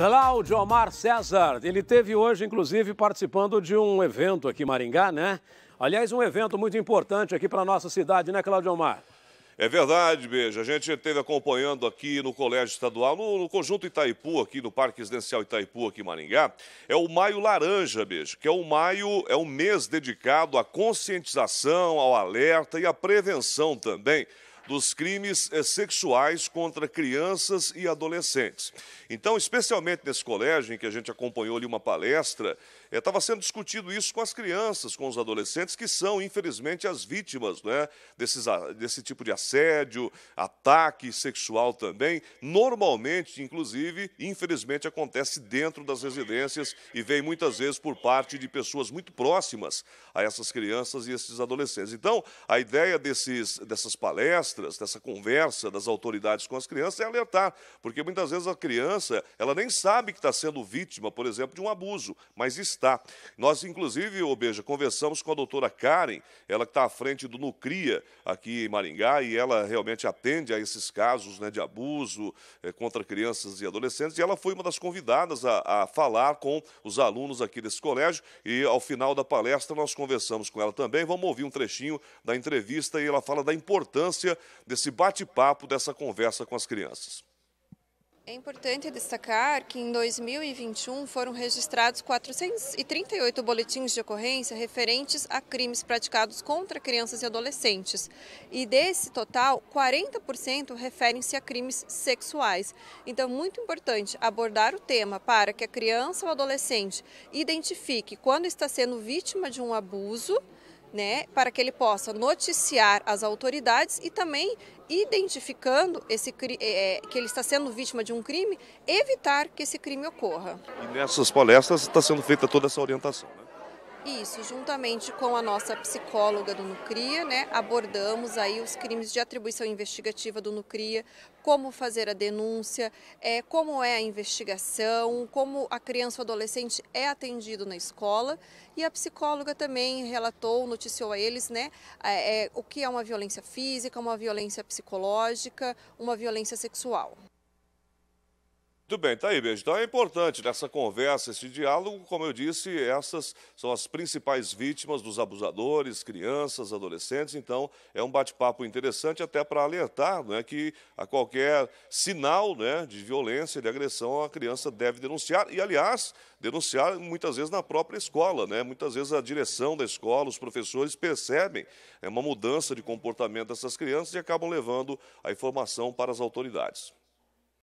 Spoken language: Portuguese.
Cláudio Omar César, ele teve hoje, inclusive, participando de um evento aqui em Maringá, né? Aliás, um evento muito importante aqui para a nossa cidade, né, Cláudio Omar? É verdade, Beija. A gente esteve acompanhando aqui no Colégio Estadual, no, no, Conjunto Itaipu, aqui no Parque Residencial Itaipu, aqui em Maringá. É o Maio Laranja, Beija, que é o maio, é um mês dedicado à conscientização, ao alerta e à prevenção também dos crimes eh, sexuais contra crianças e adolescentes. Então, especialmente nesse colégio em que a gente acompanhou ali uma palestra, estava eh, sendo discutido isso com as crianças, com os adolescentes, que são, infelizmente, as vítimas né, desses, desse tipo de assédio, ataque sexual também. Normalmente, inclusive, infelizmente, acontece dentro das residências e vem muitas vezes por parte de pessoas muito próximas a essas crianças e esses adolescentes. Então, a ideia desses, dessas palestras, dessa conversa das autoridades com as crianças é alertar, porque muitas vezes a criança, ela nem sabe que está sendo vítima, por exemplo, de um abuso, mas está. Nós, inclusive, ô conversamos com a doutora Karen, ela que está à frente do Nucria aqui em Maringá, e ela realmente atende a esses casos né, de abuso é, contra crianças e adolescentes, e ela foi uma das convidadas a, a falar com os alunos aqui desse colégio, e ao final da palestra nós conversamos com ela também, vamos ouvir um trechinho da entrevista, e ela fala da importância desse bate-papo, dessa conversa com as crianças. É importante destacar que em 2021 foram registrados 438 boletins de ocorrência referentes a crimes praticados contra crianças e adolescentes. E desse total, 40% referem-se a crimes sexuais. Então, muito importante abordar o tema para que a criança ou adolescente identifique quando está sendo vítima de um abuso né, para que ele possa noticiar as autoridades e também identificando esse, é, que ele está sendo vítima de um crime, evitar que esse crime ocorra. E nessas palestras está sendo feita toda essa orientação, né? Isso, juntamente com a nossa psicóloga do Nucria, né, abordamos aí os crimes de atribuição investigativa do Nucria, como fazer a denúncia, é, como é a investigação, como a criança ou adolescente é atendido na escola e a psicóloga também relatou, noticiou a eles, né, é, é, o que é uma violência física, uma violência psicológica, uma violência sexual. Muito bem, tá aí, Beijo. Então é importante nessa conversa, esse diálogo, como eu disse, essas são as principais vítimas dos abusadores, crianças, adolescentes, então é um bate-papo interessante até para alertar né, que a qualquer sinal né, de violência, de agressão, a criança deve denunciar, e aliás, denunciar muitas vezes na própria escola, né? muitas vezes a direção da escola, os professores percebem é uma mudança de comportamento dessas crianças e acabam levando a informação para as autoridades.